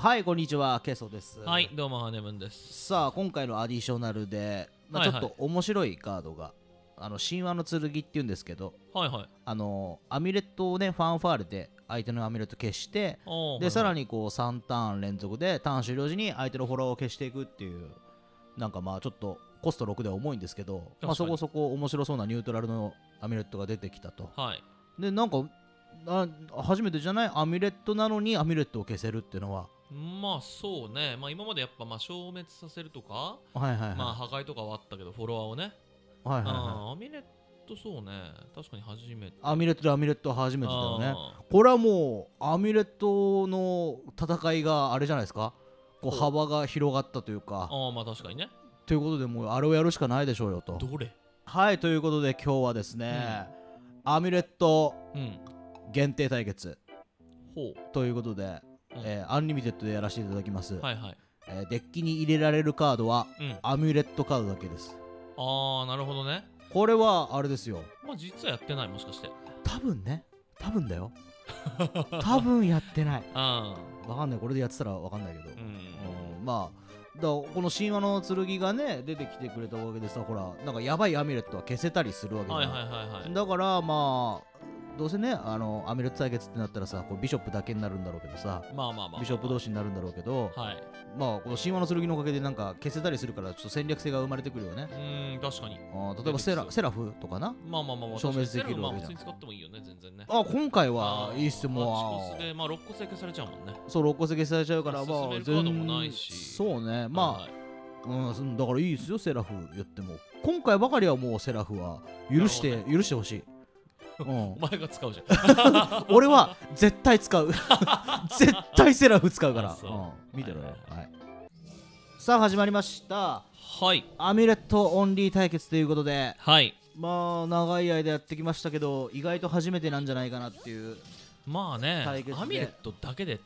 はいこんにちはケイソですはい、どうもハネムンです。さあ今回のアディショナルで、まあ、ちょはいはいっと面白いカードが、あの神話の剣っていうんですけどはいはい。あのアミュレットをねファンファーレで相手のアミュレット消しておーでさらに。にこう3ターン連続でターン終了時に相手のフォロワーを消していくっていうなんかまあちょっとコスト6で重いんですけど、まあ、確かにそこそこ面白そうなニュートラルのアミュレットが出てきたとはい。でなんかあ初めてじゃない？アミュレットなのにアミュレットを消せるっていうのはまあそうね。まあ今までやっぱまあ消滅させるとか、はいはいはい、まあ破壊とかはあったけど、フォロワーをね。はいはいはいアミネットそうね。確かに初めて。アミュレットでアミュレットは初めてだよねあこれはもうアミュレットの戦いがあれじゃないですか？こう幅が広がったというかーあー、まあ確かにね。ということでもうあれをやるしかないでしょうよとどれ？はいということで今日はですね、アミュレットうん。限定対決ほということで、うんえーアンリミテッドでやらせていただきます、う。はいはい。えーデッキに入れられるカードはうん。アミュレットカードだけですああ、なるほどね。これはあれですよまあ実はやってない、もしかして。多分ね多分だよ 多分やってないあわかんないこれでやってたらわかんないけど、あ。ううんん。まあだこの神話の剣がね出てきてくれたおかげでさほらなんかやばいアミュレットは消せたりするわけじゃんはいはいはいはい。だからまあどうせねあのアミュレット対決ってなったらさこうビショップだけになるんだろうけどさまあまあまあ。ビショップ同士になるんだろうけどはい。まあこの神話の剣のおかげでなんか消せたりするからちょっと戦略性が生まれてくるよね。うーん、確かに。あー例えばセラセラフとかな？まあまあまあまあ、消滅できるわけじゃん。まあ使ってもいいよね、全然ね。あ今回はいいっすまあもチコスで、まあ、6個成功されちゃうもんね。うそう6個消されちゃうからままああ進めるカードもないし。そうね。まあ、はい。はいうんだからいいですよセラフやっても。今回ばかりはもうセラフは許して、な許してほしい、うんお、前が使うじゃん。俺は絶対使う。絶対セラフ使うから。見てろよ、ははいい。さあ始まりました。はい。アミュレットオンリー対決ということで。はい。まあ長い間やってきましたけど意外と初めてなんじゃないかなっていう。まあね、対決で。アミュレットだけでん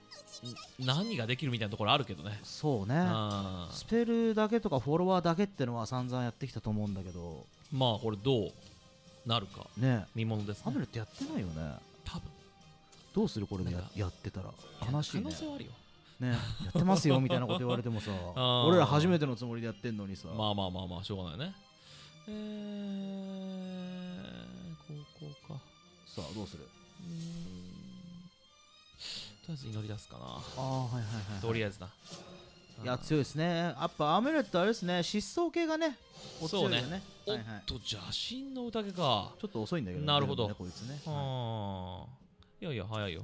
何ができるみたいなところあるけどね。そうね。あスペルだけとかフォロワーだけってのは散々やってきたと思うんだけど。まあ、これどう？なるか。ね見ものですねアミュレ。ットやってないよね多分どうするこれでややってたら悲しいね可能性はあるよ。ねやってますよみたいなこと言われてもさ ー俺ら初めてのつもりでやってんのにさまあまあまあまあ、しょうがないね。えー、こうこうか。さあどうする？とりあえず祈り出すかな。ああはいはいはい、とりあえずな。いや強いですね。やっぱアミュレットあれですね。疾走系がねお強いよね。おっはいはい。と、邪神の宴か。ちょっと遅いんだけどねなるほど。ねこいつね、はいはあ。いやいや、早いよ。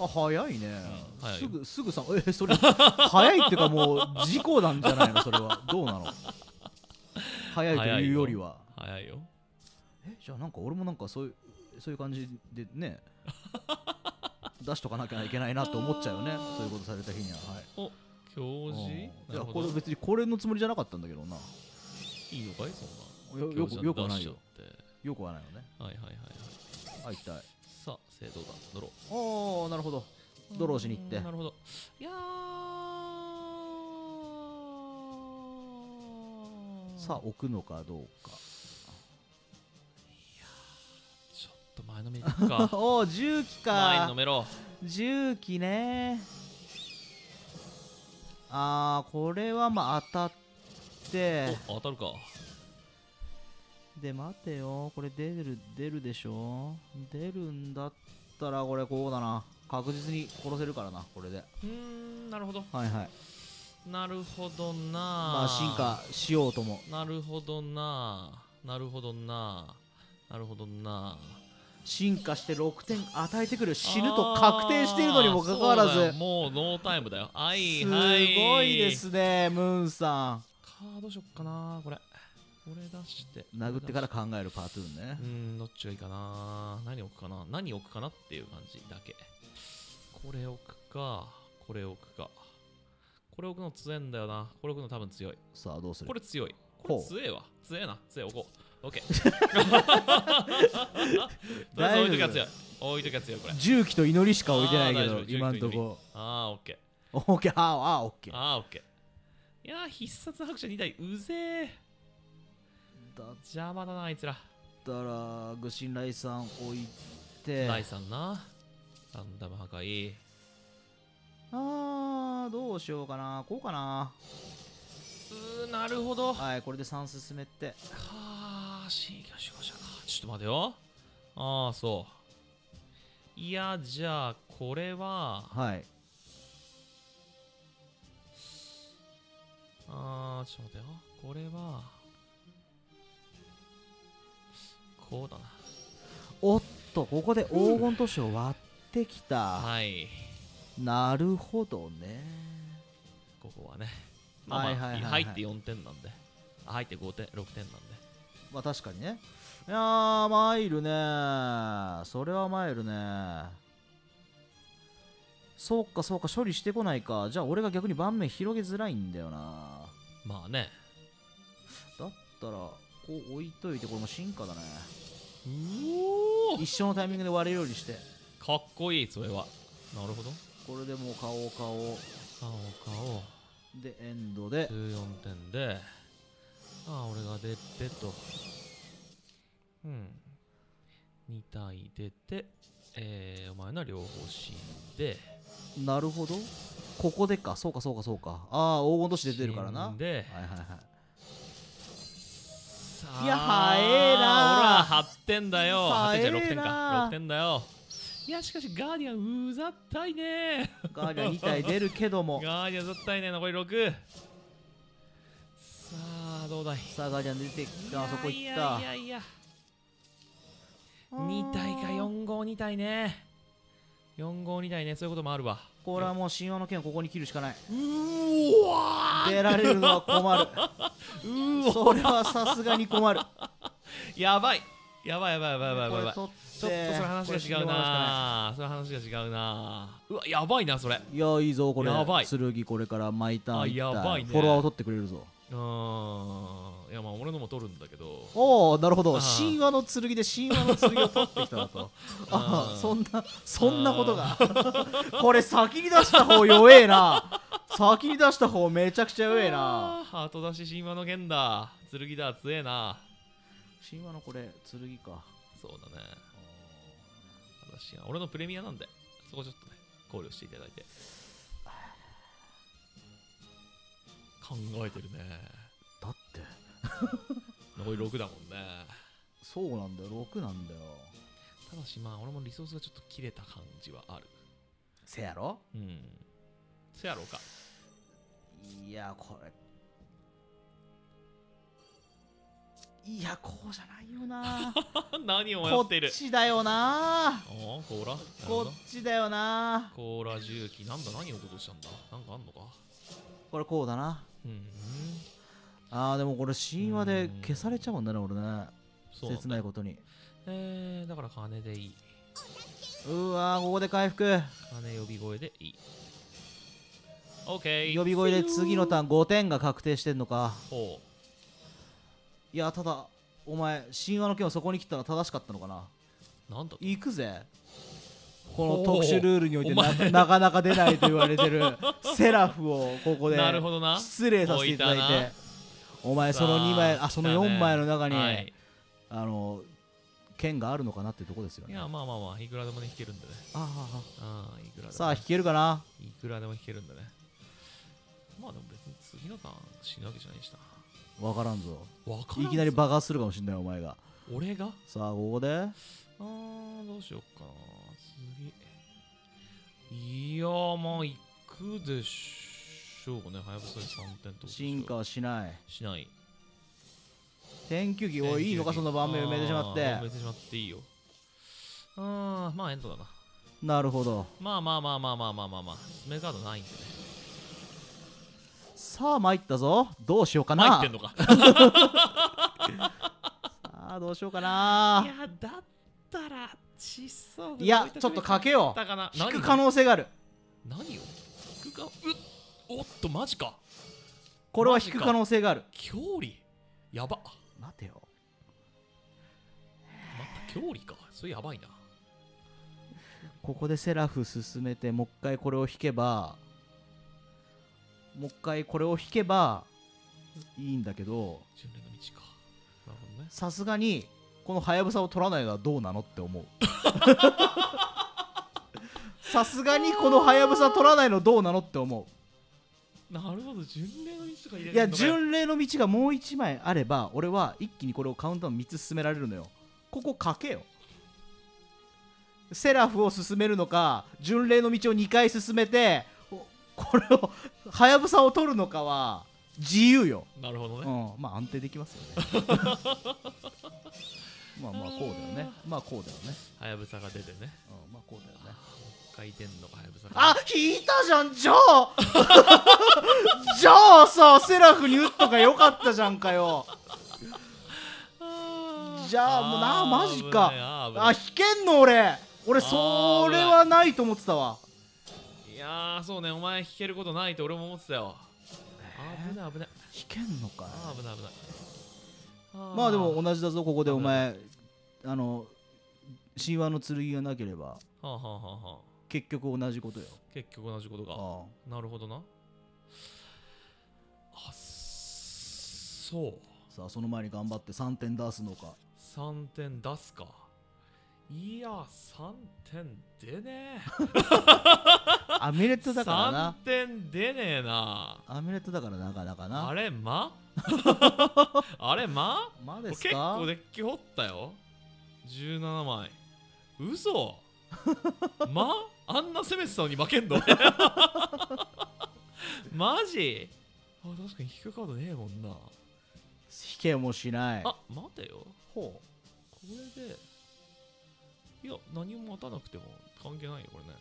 あ早いね、うん早いよ。すぐすぐさ えそれ早いっていうかもう事故なんじゃないのそれは。どうなの？早いというよりは。早いよ。えじゃあなんか俺もなんかそういうそういう感じでね 出しとかなきゃいけないなと思っちゃうよね。そういうことされた日には。はい。お、教示？うん。いやこれ別にこれのつもりじゃなかったんだけどな。いいのかい？そんな。よよくよくはないよ。よくはないよね。はいはいはいはい。あ一体さあ、正当だ。ドロー。おおなるほど。ドローしに行って。なるほど。いやー。さあ置くのかどうか。ちょっと前のめりか。おお重機前かのめろ。重機ねあーこれはまあ当たって。お、当たるか。で待てよ。これ出る出るでしょ。出るんだったらこれこうだな。確実に殺せるからなこれで。うーん、なるほど。はいはい。なるほどな。まあ進化しようとも。なるほどな。なるほどな。なるほどな進化して6点与えてくる死ぬと確定しているのにもかかわらず。もうノータイムだよ。はいすはい。ごいですねムーンさん。カードショックかなこれ。これ出して。殴ってから考えるパートゥーンね。うーんどっちがいいかな。何置くかな。何置くかなっていう感じだけ。これ置くかこれ置くか。これ置くの強いんだよな。これ置くの多分強い。さあどうする？これ強い。これ強えわ。強えな。強い置こうオッケーとりあえず置いときゃ強い。置いときゃ強いこれ。重機と祈りしか置いてないけど今んとこああオッケーオッケーあーあーオッケーああオッケーいやー必殺白書2体うぜえ邪魔だなあいつら。たら愚神来さん置いて。第3な。ランダム破壊。あーどどうしようかな。こうかな。うーなるほど。ははいこれで3進めて。あ新居守護者か。ちょっと待てよ。ああそう。いやじゃあこれははい。あーちょっと待てよ。これはこうだな。おっとここで黄金都市を割ってきた。はい。なるほどね。ここはね。まあまあ、はいはい。はいはい入って4点なんで。あ入って5点6点なんでまあ確かにね。いやー参るね。それは参るね。そうかそうか処理してこないか。じゃあ俺が逆に盤面広げづらいんだよな。まあね。だったらこう置いといてこれも進化だね。うお一緒のタイミングで割れるようにして。かっこいいそれは。なるほど。これでもう顔を顔を。顔顔でエンドで。14点でああ俺が出てと。うん。2体出て。えー、お前のは両方死んで。なるほど。ここでか。そうかそうかそうか。ああ黄金都市出てるからな。で。はいはいさあ。いや早えな。俺は8点だよ。8早えな。点じゃ6点か。6点だよ。いやしかしガーディアンうざったいね。ガーディアン2体出るけども。ガーディアンうざったいね残り6さあどうだい？さあガーディアン出てきた。あそこ行った。いやいやいや2体か4号2体ね。4号2体ね。そういうこともあるわ。これはもう神話の剣をここに切るしかない。うー。わ出られるのは困る。ーうわそれはさすがに困る。やばい。やばいやばいやばいやばいやばい。ちょっとそれ話が違うなそれ話が違うなうわやばいなそれ。いやいいぞこれ。やばい。剣これから巻いたあやばいね。フォロワーを取ってくれるぞうーん。いやまあ俺のも取るんだけど。おおなるほど。神話の剣で神話の剣を取ってきたなと。ああそんなそんなことが。これ先に出した方弱えな。先に出した方めちゃくちゃ弱えな。後出し神話の剣だ。剣だ強えな。神話のこれ剣か。そうだね。私が俺のプレミアなんでそこちょっとね考慮していただいて考えてるね。だって。残り6だもんね。そうなんだよ。6なんだよ。ただしまあ俺もリソースがちょっと切れた感じはある。せやろ？うん。せやろうか。いやこれ。いやこうじゃないよな。何をっているっちだよな。こど。っちだよな。コーラ重機。なんだ何を落としたんだ？なんかあんのか？これこうだなうん。あーでもこれ神話で消されちゃうんだね俺ね。切ないことに。えー、だから金でいい。うわーここで回復。金呼び声でいい。OK 呼び声で次のターン5点が確定してんのか。ほいやただお前神話の剣をそこに切ったのは正しかったのかな。うなんだと。行くぜこの特殊ルールにおいてななかなか出ないと言われてる セラフをここで失礼させていただいて。お前その2枚さああその4枚の中に、はい。あの剣があるのかなってところですよね。いやまあまあまあいくらでもね弾けるんでね。ああああ。いくらでもね。さあ弾けるかな？いくらでも弾けるんでね。まあでも別に次のターン死ぬわけじゃないしな。わからんぞ。いきなり爆発するかもしんないお前が。俺が？さあここで？あーどうしよっかな次いやまあ行くでしょうね。はやぶさで3点と進化はしない。しない。天球儀おいいいのかそんな盤面埋めてしまって。埋めてしまっていいよ。あーまあエンドだな。なるほど。まあまあまあまあまあまあまあまあ爪カードないんでねさあ参ったぞどうしようかな入ってんのかさあどうしようかないやだったら窒素いやちょっとかけよう。引く可能性がある。何を？引くか？うっおっとマジか。これは引く可能性がある。距離？やば。待てよ。また距離か。それやばいな。ここでセラフ進めてもう一回これを引けばもう一回これを引けばいいんだけど。さすがにこのハヤブサを取らないのはどうなのって思う。さすがにこのハヤブサ取らないのどうなのって思う。なるほど巡礼の道とか入れいや巡礼の道がもう1枚あれば俺は一気にこれをカウントダウン3つ進められるのよ。ここ書けよ。セラフを進めるのか巡礼の道を2回進めておこれをはやぶさを取るのかは自由よ、なるほどね。うん、まあ安定できますよね まあまあこうだよね。まあこうだよね、はやぶさが出てね。うん、まあこうだよね。回転のがはやぶさあ引いたじゃん。じゃあ。じゃあさセラフに打っとかよかったじゃんかよ。じゃあもうなマジか。ああ引けんの俺。俺それはないと思ってたわ。い。やーそうね。お前弾けることないと俺も思ってたよ。危ない危ない。引けんのか危ない危ない。ーまあでも同じだぞここでお前あの神話の剣がなければはあはあはあはあ。結局同じことよ。結局同じことが。あなるほどな。あそう。あさあその前に頑張って3点出すのか。3点出すか。いや3点出ね アミュレッえトだからな。3点出ねえな。アミュレットだからなかなかな。あれま あれままです結か構デッキ掘ったよ。17枚。嘘。ま？あんな攻めてたのに負けんの？マジ？あ確かに引くカードねえもんな。引けもしない。あ待てよ。ほこれで。いや何も待たなくても関係ないよこれね、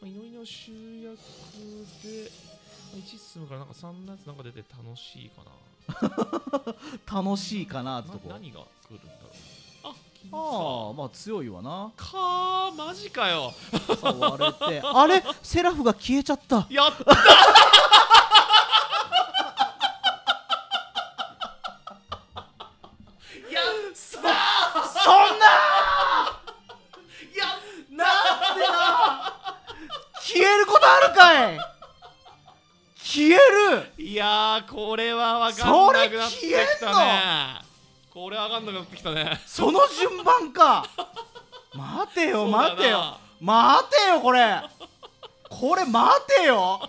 まあ、祈りの集約でまあ1進むからなんか3のやつなんか出て楽しいかな。う楽しいかなってとこ。な何が来るんだろう。あ金ああまあ強いわな。かーマジかよ。さ割れて。あれ？セラフが消えちゃった。やった消えることあるかい消える。いやーこれは分かんなくなってきそれ消えんたねこれ分かんなくなってきたね。その順番か。待てよ待てよ。待てよこれ。これ待てよ。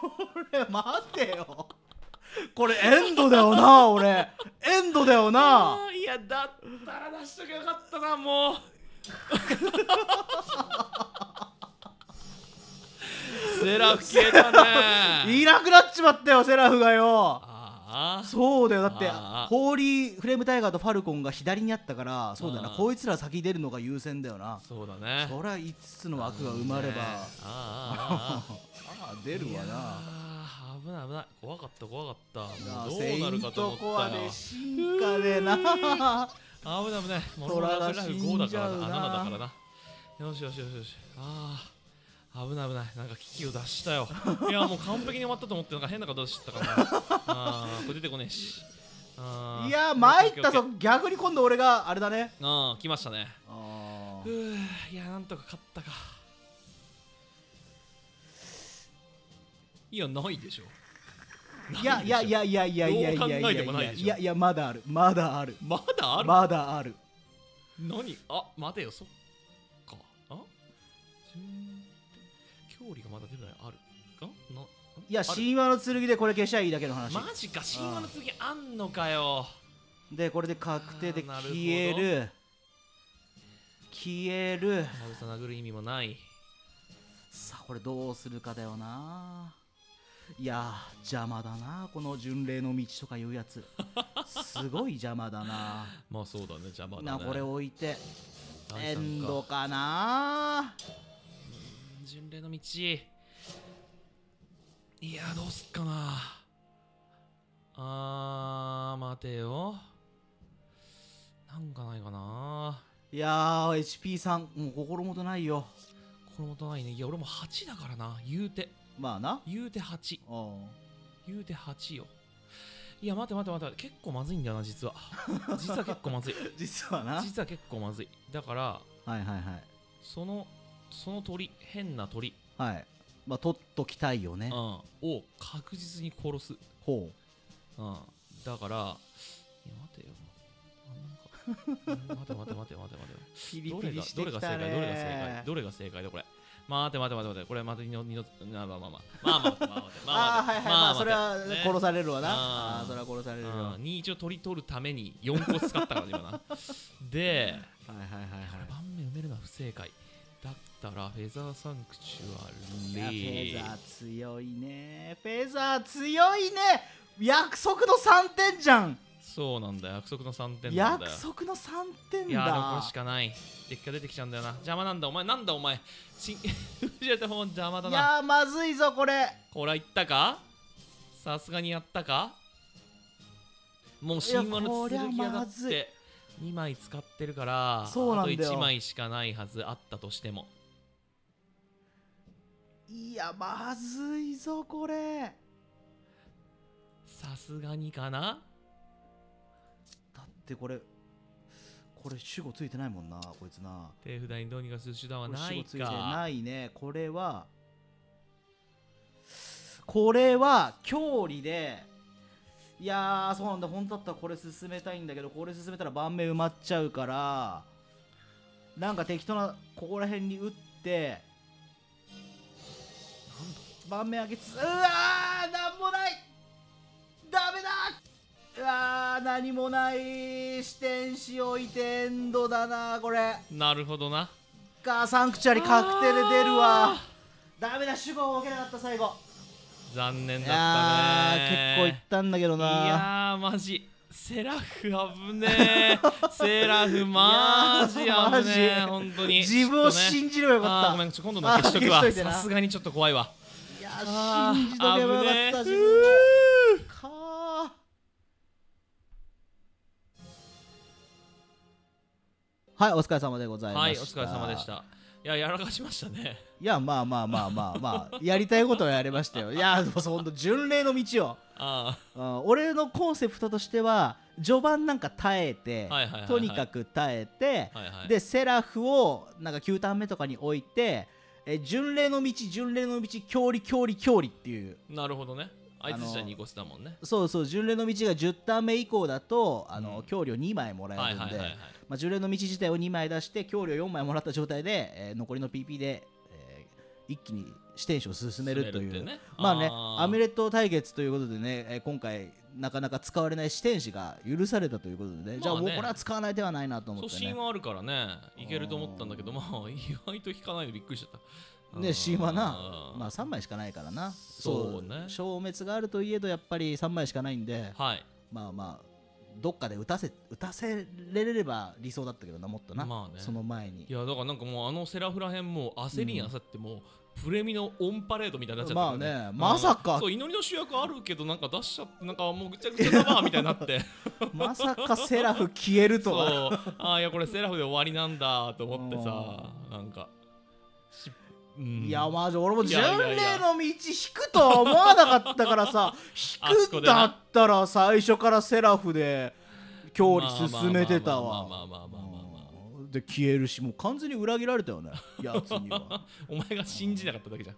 これ待てよ。これエンドだよな俺。エンドだよな。いやだったら出しときゃよかったなもう セラフ消えたね。いなくなっちまったよセラフがよ。ああ。そうだよ。だってホーリーフレームタイガーとファルコンが左にあったからそうだよなこいつら先出るのが優先だよな。そうだね。そりゃ5つの枠が埋まれば。ね。あーあーあーあ。あ 出るわな。危ない危ない。怖かった怖かった。もあうどうなるかとト思ったよ。コアで進化でな。危ない危ない。モノマ虎がラブライフ死5んじゃうな。だからな7だからな。よしよしよしよし。ああ危ない危ない。なんか危機を脱したよ。いやもう完璧に終わったと思ってなんか変なことしちゃったから。なあーこれ出てこねえし。いや参ったぞ。逆に今度俺があれだね。ーあー来ましたね。あうーいやなんとか勝ったか。いやないでしょ。いやいやいやいやいやいやいやいやいやいやいやまだある。まだある。まだある、まだある。何？あ待てよそっか。あ？順距離がまだ出てないあるか？ないや神話の剣でこれ消しゃいいだけの話。マジか神話の次あんのかよ。でこれで確定で消える。消える。さ殴る意味もない。さあこれどうするかだよな。いやー邪魔だな。この巡礼の道とかいうやつ。すごい邪魔だな。まあそうだね邪魔だね。なこれ置いて。エンドかな。うん巡礼の道。いやどうすっかな。あー待てよ。なんかないかな。いやー HP さんもう心もとないよ。これもとないね。いや俺も8だからな。言うて。まあな。言うて8うん言うて8よ。いや待て待て待て結構まずいんだよな実は。実は結構まずい。実はな。はい実は結構まずい。だからはいはい。そのその鳥変な鳥、はい。まあ取っときたいよね。うん、を確実に殺す、ほう。ん、だからいや待てよ。あなんか。うん待て待て待て待て待て。う ピリどれがピリしてどれが正解どれが正解ねどれが正解だこれ。待て待て待て待て。これまた二度二度まあまあまあ。まあまあまあまあまあはいはい。まあそれはね。殺されるわな。あーあーそれは殺されるわはい2一を取り取るために4個使ったからね今な。ではいはいはい盤面埋めるのは不正解たらフェザーサンクチュアいやフリーェザー強いね。フェザー強いね。約束の3点じゃん。そうなんだよ。約束の3点なんだよ。約束の3点いやーでもこだれしかない。デッキが出てきちゃうんだよな。邪魔なんだお前。なんだお前。し ん藤田本邪魔だいなやーまずいぞこれ。こら言ったか？さすがにやったか？もう神話の剣がだっまずい。て2枚使ってるからそうなんだよ。あと1枚しかないはずあったとしてもいやまずいぞこれ。さすがにかな？だってこれこれ守護ついてないもんなこいつな。手札にどうにかする手段はない守護ついてかないね。これはこれは郷里でいやーそうなんだ。本当だったらこれ進めたいんだけどこれ進めたら盤面埋まっちゃうからなんか適当なここら辺に打って盤面上げつつうわーなんもない。ダメだ。うわー何もない視点し置いてエンドだなこれ。なるほどな。かサンクチュアリ確定で出るわ。あダメだ守護を受けなかった最後。残念いだったやねー結構いったんだけどいなやーマジ。セラフ危ねえ。セラフマジ危ねえ本当に。自分を信じればよかった。あーごめん今度の消しとくわ。さすがにちょっと怖いわー信じとけばよかった自分をかーはいお疲れ様でございまはいしたお疲れ様でした。いややらかしましたね。いやまあまあまあまあまあやりたいことはやりましたよ。いやでもほんと巡礼の道よあうん俺のコンセプトとしては序盤なんか耐えて、はいはいはいはい。とにかく耐えて、あはいはい。でセラフをなんか9ターン目とかに置いてえ巡礼の道巡礼の道郷里郷里郷里っていう。なるほどね。あいつじゃ2個したもんね。そうそう巡礼の道が10ターン目以降だとあの、うん。郷里を2枚もらえるんで巡礼の道自体を2枚出して郷里を4枚もらった状態で、えー残りの PP で、えー一気に視点手を進めるという。まあねアミュレット対決ということでね、えー今回なかなか使われない視点士が許されたということでね、じゃあもうまあねこれは使わない手はないなと思ってね。神話あるからね。いけると思ったんだけどまあ意外と引かないでびっくりしちゃった。ね神話なうんまあ3枚しかないからな。そうね。消滅があるといえどやっぱり3枚しかないんではい。まあまあどっかで打たせ打たせれれば理想だったけどなもっとな、まあね。その前に。いやだからなんかもうあのセラフらへんもう焦りに焦ってもうプレミのオンパレードみたいになっちゃったまあね、まさか。そう祈りの主役あるけどなんか出しちゃってなんかもうぐちゃぐちゃだわみたいになって。まさかセラフ消えるとは。そう。ああいやこれセラフで終わりなんだと思ってさなんか。うん、いやマジ俺も巡礼の道引くとは思わなかったからさ 引くんだったら最初からセラフで距離進めてたわ。まあまあまあ、まあで消えるしもう完全に裏切られたよね やつには、お前が信じなかっただけじゃん。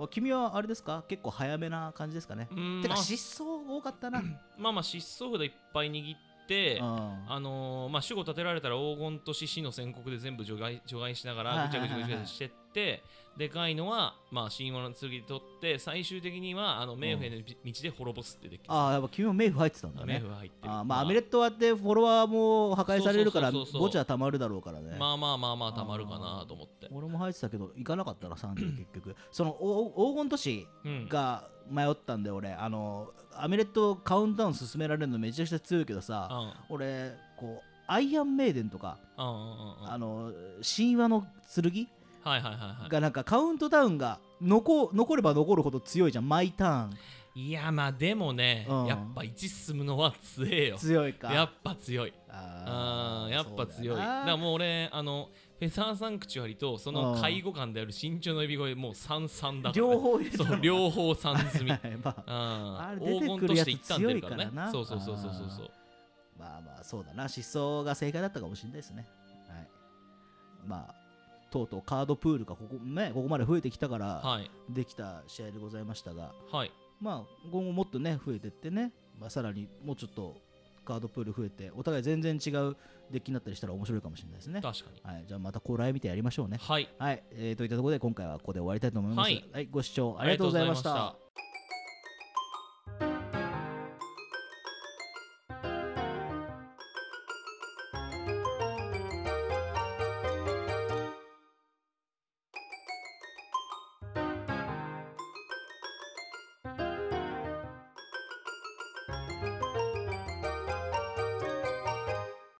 うん。君はあれですか？結構早めな感じですかね。てか失踪多かったな、まあまあ失踪札いっぱい握ってうん。あのーまあ守護立てられたら黄金と獅子の宣告で全部除外除外しながらぐちゃぐちゃぐちゃぐちゃしてってでかいのはまあ神話の剣で取って最終的にはあの冥府への道で滅ぼすってできああやっぱ君もメイフ入ってたんだ冥ね府入ってる。あーまあアミレットはってフォロワーも破壊されるから墓地はたまるだろうからね。まあまあまあまあたまるかなと思って。俺も入ってたけど行かなかったら3人結局。そのお黄金都市うん。が迷ったんで俺。あのアミレットカウントダウン進められるのめちゃくちゃ強いけどさうん。俺こうアイアンメイデンとかあの神話の剣はいはいはいはがなんかカウントダウンが残残れば残るほど強いじゃん毎ターン。いいやまあでもねうん。やっぱ1進むのは強えよ。強いか。やっぱ強い。あーあーやっぱ強い。だからもう俺あのフェザーサンクチュアリとその介護官である身長の指声もう33だから、ね、両方入そう両方3積み。はいまあ黄金として一旦出るからね。そうそうそうそうそうそう。まあまあそうだな。失踪が正解だったかもしれないですね。はい。まあとうとうカードプールがここ,、ね、ここまで増えてきたからはい。できた試合でございましたが、はい。まあ今後もっとね増えてってね、まあ、さらにもうちょっとカードプール増えてお互い全然違うデッキになったりしたら面白いかもしれないですね。確かに。はい。じゃあまたこうライブ見てやりましょうね。はい。はい、えーといったところで今回はここで終わりたいと思います。はい。はい、ご視聴ありがとうございました